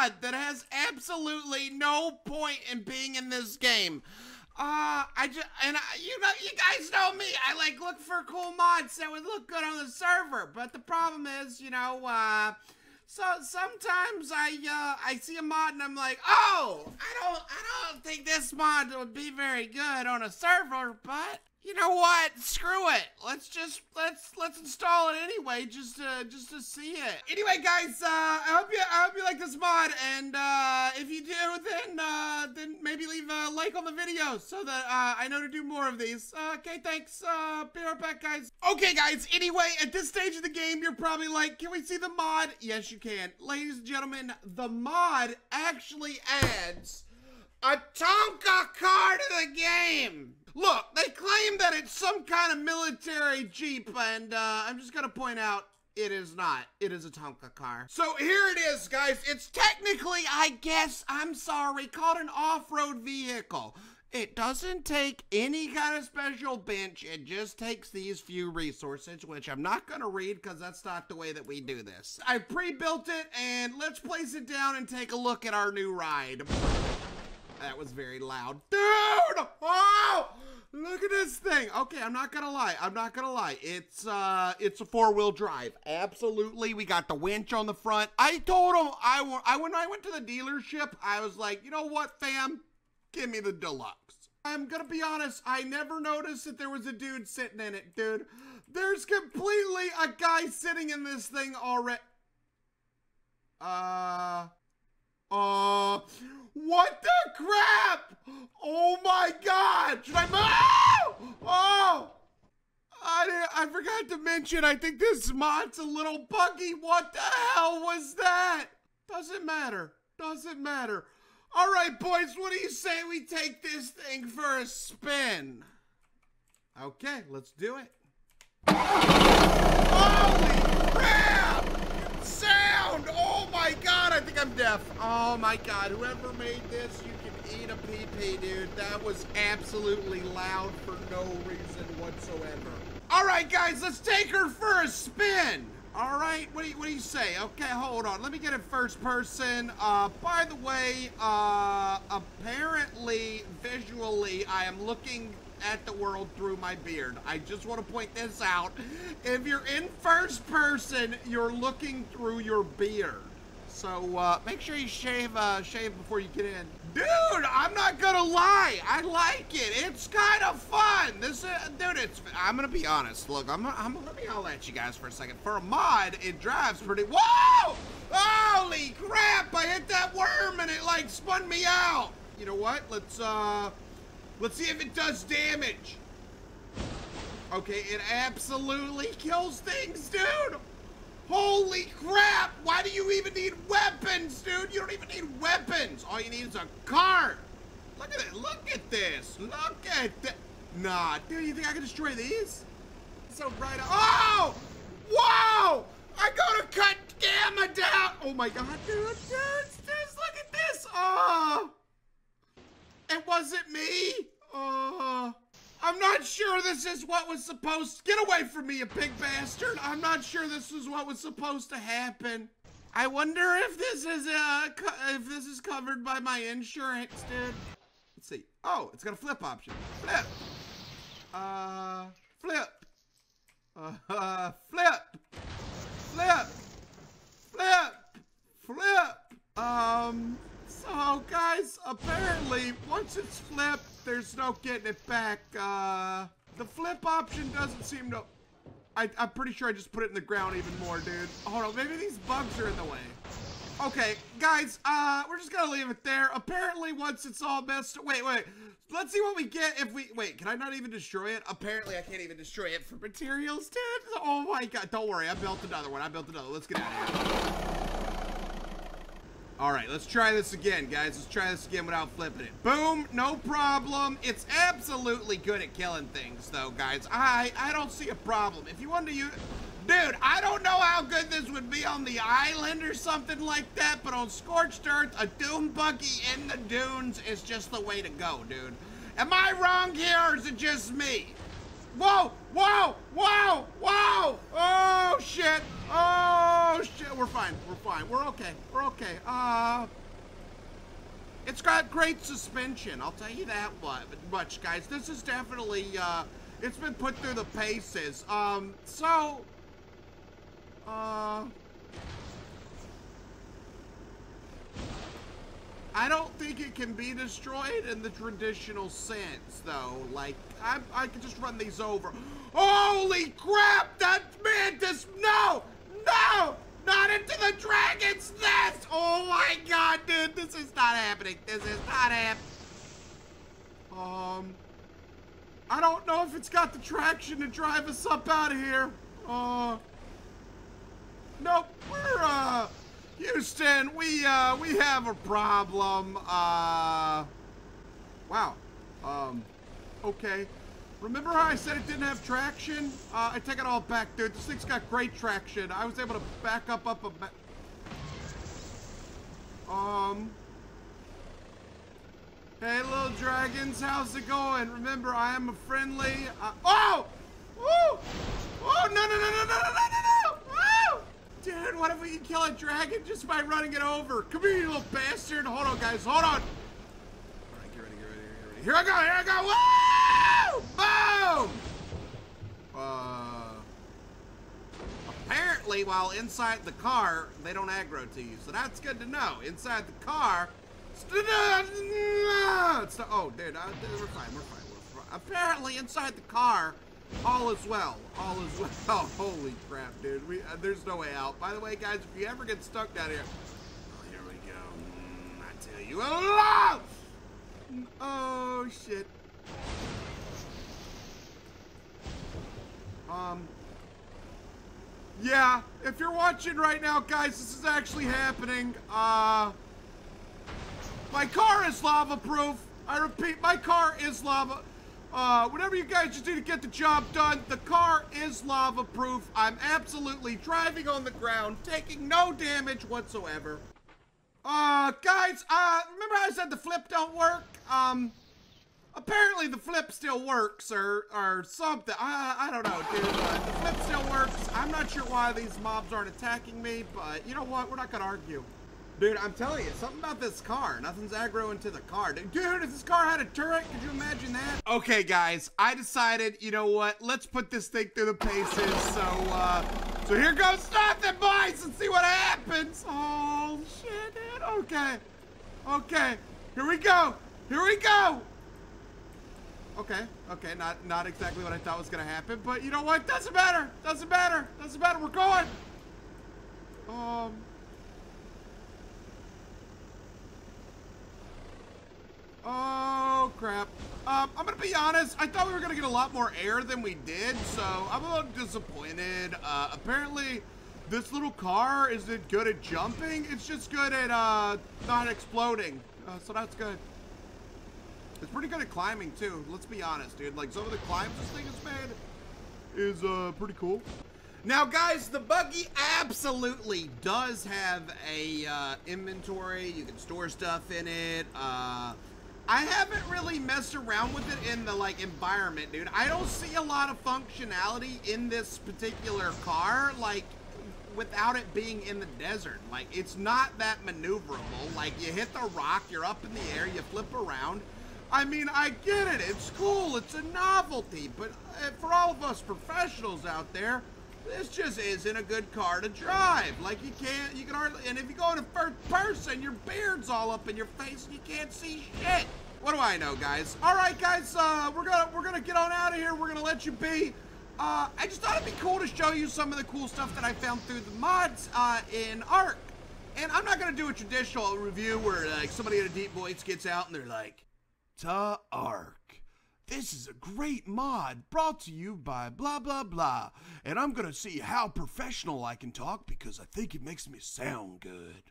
mod that has absolutely no point in being in this game. Uh, I just, and I, you know, you guys know me. I like look for cool mods that would look good on the server. But the problem is, you know, uh, so sometimes I, uh, I see a mod and I'm like, oh, I don't, I don't think this mod would be very good on a server, but you know what? Screw it. Let's just let's let's install it anyway, just to just to see it. Anyway, guys, uh, I hope you I hope you like this mod, and uh, if you do, then uh, then maybe leave a like on the video so that uh, I know to do more of these. Uh, okay, thanks. Uh, be right back, guys. Okay, guys. Anyway, at this stage of the game, you're probably like, can we see the mod? Yes, you can, ladies and gentlemen. The mod actually adds a Tonka car to the game. Look, they claim that it's some kind of military Jeep, and uh, I'm just gonna point out it is not. It is a Tonka car. So here it is, guys. It's technically, I guess, I'm sorry, called an off-road vehicle. It doesn't take any kind of special bench. It just takes these few resources, which I'm not going to read because that's not the way that we do this. I pre-built it, and let's place it down and take a look at our new ride. That was very loud. Dude! Oh! Look at this thing. Okay, I'm not gonna lie. I'm not gonna lie. It's uh, it's a four wheel drive. Absolutely. We got the winch on the front. I told him I, I when I went to the dealership, I was like, you know what, fam, give me the deluxe. I'm gonna be honest. I never noticed that there was a dude sitting in it, dude. There's completely a guy sitting in this thing already. Uh. Uh, what the crap? Oh my god! Should I move? Oh! I, I forgot to mention, I think this mod's a little buggy. What the hell was that? Doesn't matter. Doesn't matter. All right, boys, what do you say we take this thing for a spin? Okay, let's do it. Holy crap! Oh my god, I think I'm deaf. Oh my god, whoever made this, you can eat a PP, dude. That was absolutely loud for no reason whatsoever. All right, guys, let's take her for a spin. All right, what do you, what do you say? Okay, hold on. Let me get it first person. Uh, by the way, uh, apparently, visually, I am looking at the world through my beard. I just want to point this out. If you're in first person, you're looking through your beard. So uh, make sure you shave uh, shave before you get in. Dude, I'm not gonna lie. I like it. It's kind of fun. This, uh, dude, it's. I'm gonna be honest. Look, I'm. I'm gonna be all at you guys for a second. For a mod, it drives pretty. Whoa! Holy crap! I hit that worm and it like spun me out. You know what? Let's uh, let's see if it does damage. Okay, it absolutely kills things, dude. Holy crap! Why do you even need weapons, dude? You don't even need weapons. All you need is a cart. Look at it. Look at this. Look at that. Nah, dude, you think I can destroy these? So right. Oh! Whoa! I gotta cut gamma down. Oh my god, dude, dude, dude, look at this. Oh! It wasn't me. Oh. I'm not sure this is what was supposed to Get away from me, you big bastard! I'm not sure this is what was supposed to happen. I wonder if this is uh if this is covered by my insurance, dude. Let's see. Oh, it's got a flip option. Flip. Uh, flip. Uh, flip. Flip. Flip. Flip. Um. So, guys, apparently, once it's flipped, there's no getting it back. Uh, the flip option doesn't seem to... I, am pretty sure I just put it in the ground even more, dude. Hold on, maybe these bugs are in the way. Okay, guys, uh, we're just gonna leave it there. Apparently, once it's all messed... Wait, wait. Let's see what we get if we... Wait, can I not even destroy it? Apparently, I can't even destroy it for materials, dude. Oh my god. Don't worry, I built another one. I built another. Let's get out of here. All right, let's try this again, guys. Let's try this again without flipping it. Boom, no problem. It's absolutely good at killing things, though, guys. I I don't see a problem. If you want to use... Dude, I don't know how good this would be on the island or something like that, but on Scorched Earth, a dune buggy in the dunes is just the way to go, dude. Am I wrong here, or is it just me? Whoa, whoa, whoa, whoa! Oh, shit. Oh, shit. we're fine. We're fine. We're okay. We're okay. Uh, it's got great suspension. I'll tell you that much, guys. This is definitely, uh, it's been put through the paces. Um, so, uh, I don't think it can be destroyed in the traditional sense, though. Like, I, I can just run these over. Holy crap! That mantis! No! No! Not into the dragon's nest! Oh my god, dude! This is not happening. This is not happening. Um... I don't know if it's got the traction to drive us up out of here. Uh... Nope, we're, uh... Houston, we uh, we have a problem. Uh, wow. Um, okay. Remember how I said it didn't have traction? Uh, I take it all back, dude. This thing's got great traction. I was able to back up up a. Um. Hey, little dragons, how's it going? Remember, I am a friendly. Uh, oh! Woo! Oh no no no no no no no! Dude, what if we can kill a dragon just by running it over? Come here, you little bastard. Hold on, guys. Hold on. All right, get ready, get ready, get ready. Here I go, here I go. Woo! Boom! Uh... Apparently, while inside the car, they don't aggro to you. So that's good to know. Inside the car... Oh, dude, uh, we're fine, we're fine, we're fine. Apparently, inside the car, all is well. All is well. Oh, holy crap, dude. We, uh, there's no way out. By the way, guys, if you ever get stuck down here, oh, here we go. Mm, I tell you, oh, oh shit. Um. Yeah, if you're watching right now, guys, this is actually happening. Uh, my car is lava proof. I repeat, my car is lava. Uh, whatever you guys just do to get the job done, the car is lava proof. I'm absolutely driving on the ground, taking no damage whatsoever. Uh, guys, uh, remember how I said the flip don't work? Um, apparently the flip still works, or, or something. I, I don't know, dude. Uh, the flip still works. I'm not sure why these mobs aren't attacking me, but you know what? We're not gonna argue. Dude, I'm telling you, something about this car. Nothing's aggro into the car. Dude, if this car had a turret, could you imagine that? Okay, guys, I decided, you know what? Let's put this thing through the paces. So, uh, so here goes nothing, boys. Let's see what happens. Oh, shit, dude. Okay. Okay. Here we go. Here we go. Okay, okay, not not exactly what I thought was gonna happen, but you know what? Doesn't matter. Doesn't matter. Doesn't matter. We're going. Um. Oh, crap. Um, I'm gonna be honest, I thought we were gonna get a lot more air than we did, so I'm a little disappointed. Uh, apparently, this little car isn't good at jumping, it's just good at, uh, not exploding. Uh, so that's good. It's pretty good at climbing, too. Let's be honest, dude. Like, some of the climbs this thing has made is, uh, pretty cool. Now, guys, the buggy absolutely does have a, uh, inventory. You can store stuff in it. Uh, I haven't really messed around with it in the like environment, dude. I don't see a lot of functionality in this particular car, like without it being in the desert. Like it's not that maneuverable. Like you hit the rock, you're up in the air, you flip around. I mean, I get it. It's cool. It's a novelty. But uh, for all of us professionals out there, this just isn't a good car to drive. Like you can't, you can hardly, and if you go in first person, your beard's all up in your face and you can't see shit. What do I know, guys? All right, guys, uh, we're gonna we're gonna get on out of here. We're gonna let you be. Uh, I just thought it'd be cool to show you some of the cool stuff that I found through the mods uh, in Ark. And I'm not gonna do a traditional review where like somebody in a deep voice gets out and they're like, "Ta Ark." This is a great mod brought to you by blah blah blah. And I'm gonna see how professional I can talk because I think it makes me sound good.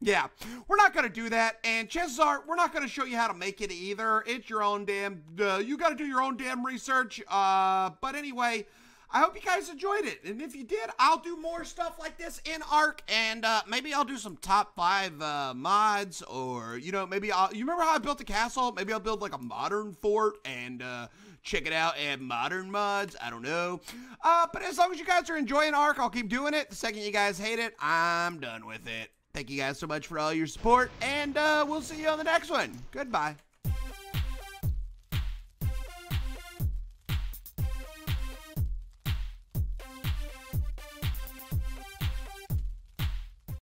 Yeah, we're not going to do that, and chances are we're not going to show you how to make it either. It's your own damn, uh, you got to do your own damn research. Uh, but anyway, I hope you guys enjoyed it. And if you did, I'll do more stuff like this in Ark. And uh, maybe I'll do some top five uh, mods. Or, you know, maybe I'll. You remember how I built a castle? Maybe I'll build like a modern fort and uh, check it out and modern mods. I don't know. Uh, but as long as you guys are enjoying Ark, I'll keep doing it. The second you guys hate it, I'm done with it. Thank you guys so much for all your support. And uh, we'll see you on the next one. Goodbye.